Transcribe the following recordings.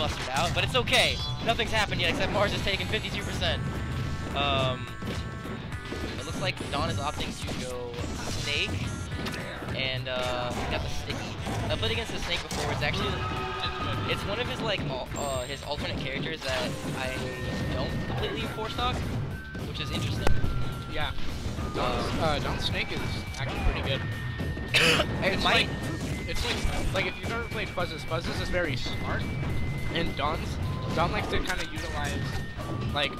busted out, but it's okay. Nothing's happened yet except Marz has taken 52%. Um, it looks like Dawn is opting to go Snake, and uh, he got the Sticky. I played against the Snake before. It's actually it's one of his like al- uh, his alternate characters that I don't completely four stock, which is interesting. Yeah. Dawn's, uh, Dawn's Snake is actually pretty good. It it's might- like, it's like, like if you've never played Fuzz's, Fuzz's is very smart, and Dawn's, Dawn likes to kind of utilize, like,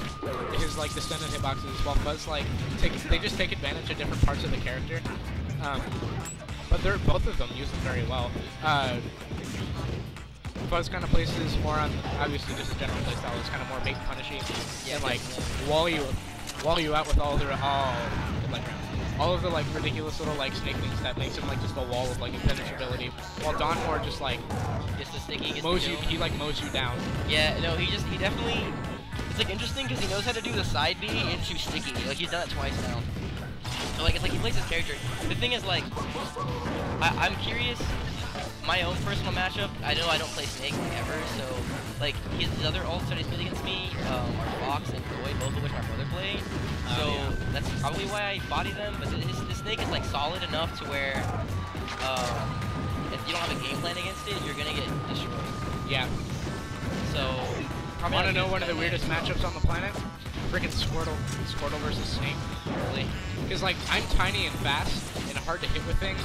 his, like, descendant hitboxes, while Fuzz, like, take, they just take advantage of different parts of the character. Um, but they're, both of them use them very well. Uh, Fuzz kind of places more on, obviously, just his general playstyle is kind of more bait punishing, Yeah, and, like, wall you, wall you out with all the, all, like, all of the like ridiculous little like snake things that makes him like just a wall of like impenetrability. While Dawn more just like Gets the Sticky, gets mows you, he like mows you down. Yeah, no, he just he definitely. It's like interesting because he knows how to do the side B into sticky. Like he's done it twice now. So like it's like he plays his character. The thing is like, I, I'm curious. My own personal matchup. I know I don't play Snake ever, so like his, other alts that he's played against me um, are Fox and Koi, both of which my brother played. So yeah. that's probably why I body them. But his, his Snake is like solid enough to where um, if you don't have a game plan against it, you're gonna get destroyed. Yeah. So probably Want to know one of the weirdest matchups on the planet? Freaking Squirtle. Squirtle versus Snake. Really? Because like I'm tiny and fast and hard to hit with things,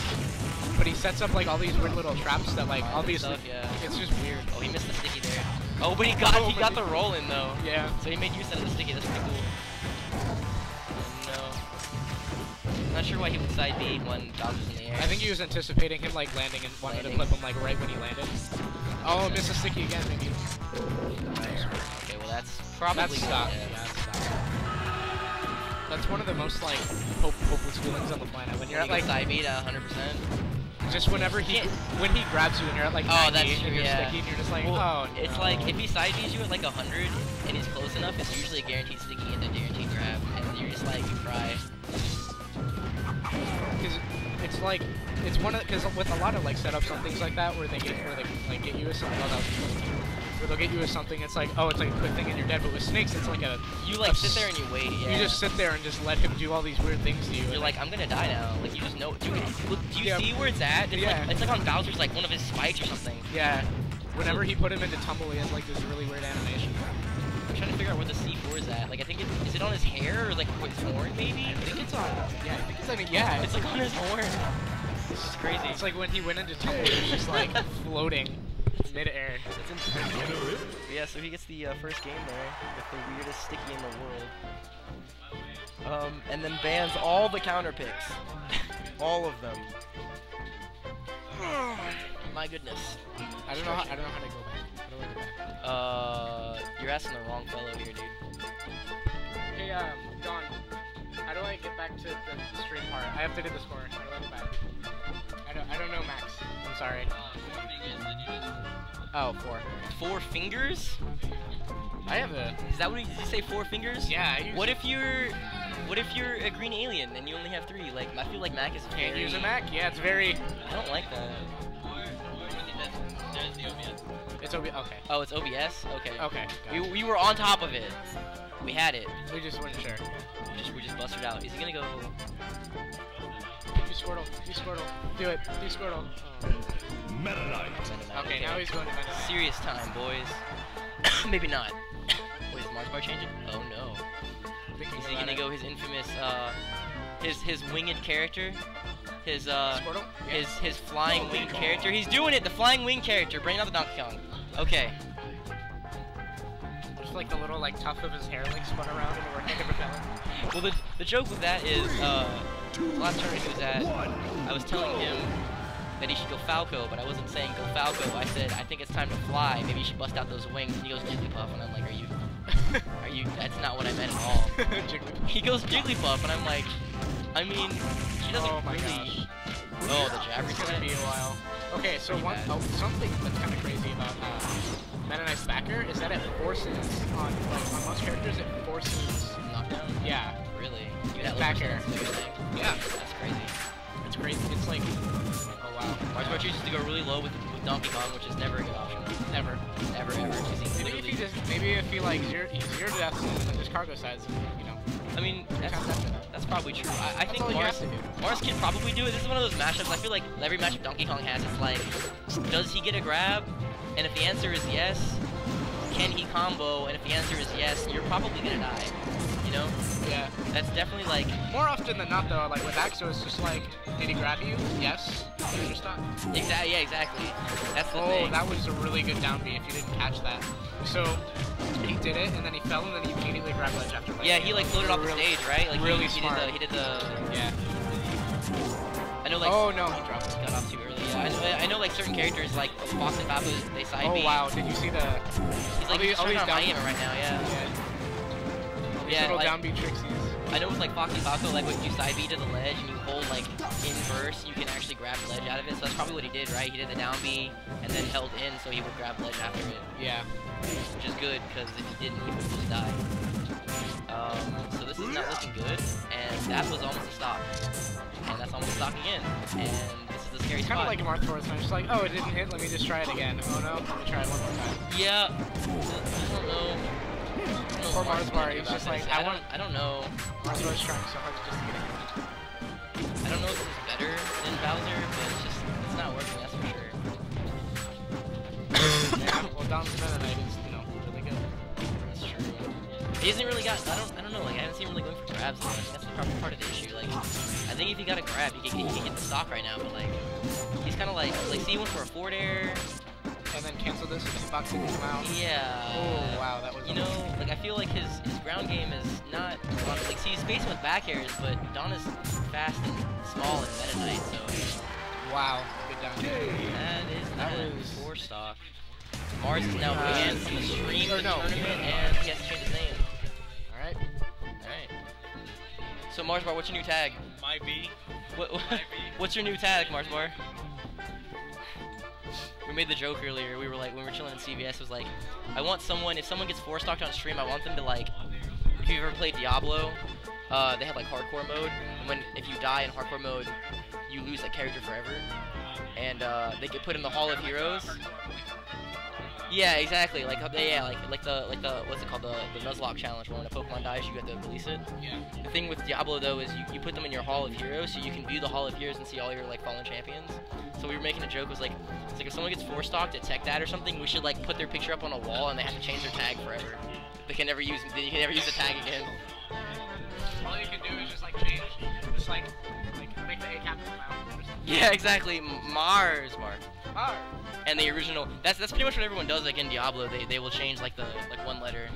but he sets up like all these weird little traps that like and obviously stuff, yeah. it's just weird. Oh, he missed the sticky there. Oh, but he got Oh, he got the roll in though. Yeah. So he made use of the sticky. That's pretty cool. Oh, no. Not sure why he would side B when Dodge was in the air. I think he was anticipating him like landing and wanted Landing. to clip him like right when he landed. Oh, miss a sticky again maybe. Okay, well that's probably That's stop. yeah. That's. That's one of the most like hope, hopeless feelings on the planet when you're at like side B to 100%. Just whenever he when he grabs you and you're at like Oh, 90 that's and you're yeah. sticky and you're just like Well, oh It's like if he side Bs you at like 100 and he's close enough, it's usually a guaranteed sticky and a guaranteed grab, and you're just like you cry. Because it's like it's one of because with a lot of like setups and things like that where they get where they like get you with something oh, that was- where they'll get you with something it's like oh it's like a quick thing and you're dead but with snakes it's like a You a like sit there and you wait. Yeah. you just sit there and just let him do all these weird things to you You're like, I'm gonna die now. Like you just know. Do you, look, do you Yeah. see where it's at? It's Yeah. like it's like on Bowser's like one of his spikes or something. yeah whenever he put him into tumble he has like this really weird animation I'm trying to figure out where the C4 is at. Like I think it is it on his hair or like his horn maybe? I think it's on yeah I think it's on yeah It's like on his horn. It's just crazy. it's like when he went into tumble he was just like floating mid-air It's insane. yeah, so he gets the uh, first game there with the weirdest sticky in the world. Um, and then bans all the counter picks. all of them. My goodness. I don't know how, I don't know how to go back how do I go back Uh, you're asking the wrong fellow here, dude. Hey, um, back to the stream part? I have to do the score. I go back? I don't, I don't know, Max. I'm sorry. Oh, four. Four fingers? I have a. Is that what he, did he say? Four fingers? Yeah, I use What if you're, what if you're a green alien and you only have three? Like I feel like Mac is Can't very. use a Mac? Yeah, it's very. I don't like that. It's OB. Okay. Oh, it's OBS. Okay. Okay. We, it. we were on top of it. We had it. We just weren't sure. We just we just busted out. Is he gonna go? Do Squirtle. Do Squirtle. Do it. Do Squirtle. Oh. Meta Knight. Okay, now he's going to Meta Knight. Serious time, boys. Maybe not. Wait, is Marzbar changing? Oh no. Thinking Is he gonna it. go his infamous, uh, his his winged character? His uh, his his flying wing character. He's doing it. The flying wing character. Bring out the Donkey Kong. Okay. Just like the little like tuft of his hair like spun around and worked like a propeller. Well, the the joke with that is, uh, last tournament he was at. I was telling him that he should go Falco, but I wasn't saying go Falco. I said I think it's time to fly. Maybe you should bust out those wings. And he goes Jigglypuff, and I'm like, are you, are you? That's not what I meant at all. He goes Jigglypuff, and I'm like, I mean, doesn't Oh my really. gosh. Oh, the jab It's gonna be a while. Okay, so one oh, something that's kind of crazy about uh, Meta Knight's backer is that it forces on like on most characters it forces. Knockdown. Yeah, Really? It's got back Liver here. Sense, you're saying? yeah, That's crazy. it's crazy. It's like oh wow, Bar chooses to go really low with, with Donkey Kong, which is never a good option. never. Ever, ever. his, maybe if he like zero, zero deaths and then just cargo size, you know. I mean, that's, that's probably true. I, I think Marz, have to do. Marz can probably do it. This is one of those matchups. I feel like every matchup Donkey Kong has, it's like, does he get a grab? And if the answer is yes, can he combo? And if the answer is yes, you're probably gonna die. You know, Yeah. that's definitely like, More often than not, though, like with Axo, it's just like, did he grab you? Yes. Here's your stun. exactly, yeah, exactly. That's the Oh, thing. that was a really good down B if you didn't catch that. So he did it, and then he fell, and then he immediately grabbed ledge after ledge. yeah, he like floated off the Really- stage, right? Like really he, he smart. did the, he did the. Yeah. I know like. oh no, he dropped. Got off too early. Yeah, I know, I know like certain characters like and Babu, they side Oh wow, did you see the? He's like these- he's all trying to down- Miami right now, yeah. Yeah. Yeah, little like- down B trixies. I know with like Foxy Baco, like when you side B to the ledge and you hold like inverse, you can actually grab ledge out of it. So that's probably what he did, right? He did the down B and then held in, so he would grab ledge after it, Yeah. which is good because if he didn't, he would just die. Um, so this is not looking good, and that was almost a stock, and that's almost a stock again, and this is the scary It's kind of spot. like Marth Force, I'm just like, oh, it didn't hit, let me just try it again. Oh no, let me try it one more time. yeah, I don't know. I don't know Poor Marzbar, he's just like. I I don't, want- I don't know. Marth Force trying so hard to just get a hit. I don't know if this is better than Bowser, but it's just it's not working. That's for sure. Yeah, well, Dawn's Knight is, you know, really good. That's true. He hasn't really got. I don't. I don't know. Like I haven't seen him really going for grabs. Think that's probably part of the issue. Like I think if he got a grab, he could, he could get the stock right now. But like he's kind of like like see he went for a forward air. And then cancel this with hitbox and come out. Yeah. Oh, wow, that was You know, like I feel like his his ground game is not like see he's spacing with back airs, but Dawn is fast and small and Meta Knight, so. Wow, good down. That is That that was- four stock. Marz is now banned from the stream or of the no. tournament, and he has to change his name. Alright. Alright. So Marzbar, what's your new tag? My B. What, what Maybe. what's your new tag, Marzbar? We made the joke earlier. We were like, when we were chilling in CVS, was like, I want someone, if someone gets four stocked on stream, I want them to like, if you've ever played Diablo, uh, they have like hardcore mode, and when if you die in hardcore mode, you lose that character forever, and uh, they get put in the Hall of Heroes. Yeah, exactly. Like uh, yeah, like like the like the what's it called the the Nuzlocke challenge where when a Pokemon dies you have to release it. Yeah. The thing with Diablo though is you, you put them in your Hall of Heroes so you can view the Hall of Heroes and see all your like fallen champions. So we were making a joke was like it's like if someone gets four stocked at Tech Dad or something, we should like put their picture up on a wall and they have to change their tag forever. They can never use they can never use the tag again. All you can do is just like change, just like, like make the A cap. Yeah, exactly. M- Mars Mark. Ah, and the original. That's that's pretty much what everyone does like in Diablo. They they will change like the like one letter,